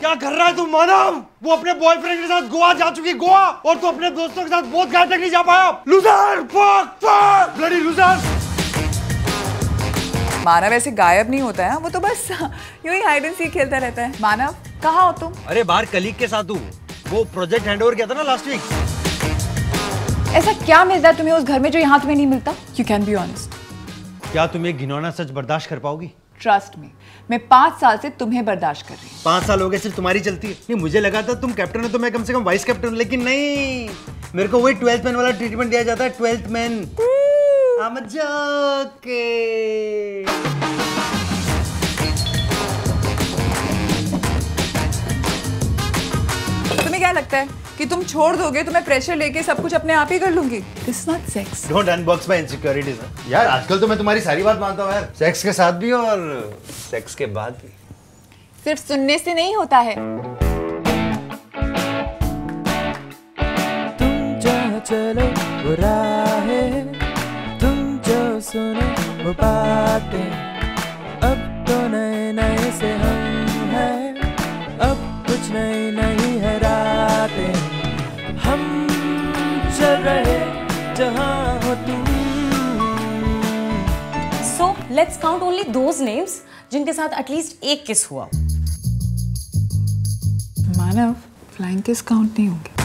क्या कर रहा है तू मानव? वो अपने बॉयफ्रेंड के साथ गोवा जा चुकी गोवा और तू अपने दोस्तों के साथ बहुत घाट तक नहीं जा पाया। Loser fuck fuck bloody loser Manav ऐसे गायब नहीं होता है वो तो बस यूँ ही हाइड एंड सीक खेलता रहता है। मानव कहाँ हो तुम? अरे बाहर कलीग के साथ हूँ। वो प्रोजेक्ट हैंडओवर किया था ना लास्ट वीक ऐसा क्या मिलता है तुम्हें उस घर में जो यहाँ तुम्हें नहीं मिलता? यू कैन बी ऑनेस्ट क्या तुम ये घिनौना सच बर्दाश्त कर पाओगी? ट्रस्ट में मैं पाँच साल से तुम्हें बर्दाश्त कर रही हूँ। पाँच साल हो गए सिर्फ़ तुम्हारी चलती है। नहीं मुझे लगा था तुम कैप्टन हो तो मैं कम से कम वाइस कैप्टन हूँ, लेकिन नहीं। मेरे को वही ट्वेल्थ मैन वाला ट्रीटमेंट दिया जाता है ट्वेल्थ मैन तुम्हें क्या लगता है? कि तुम छोड़ दोगे तो मैं प्रेशर लेके सब कुछ अपने आप ही कर लूँगी। This not sex Don't unbox my insecurities. huh? यार आजकल तो मैं तुम्हारी सारी बात मानता हूँ यार। सेक्स के साथ भी और सेक्स के बाद भी। सिर्फ़ सुनने से नहीं होता है। तुम जहाँ चलो वो राहें तुम जो सुनो वो बातें अब तो नए नए से हम हैं। अब कुछ नई नई हम चल रहे जहाँ हो तुम। So let's count only those names जिनके साथ एटलीस्ट एक किस हुआ। मानव फ्लाइंग किस काउंट नहीं होंगे।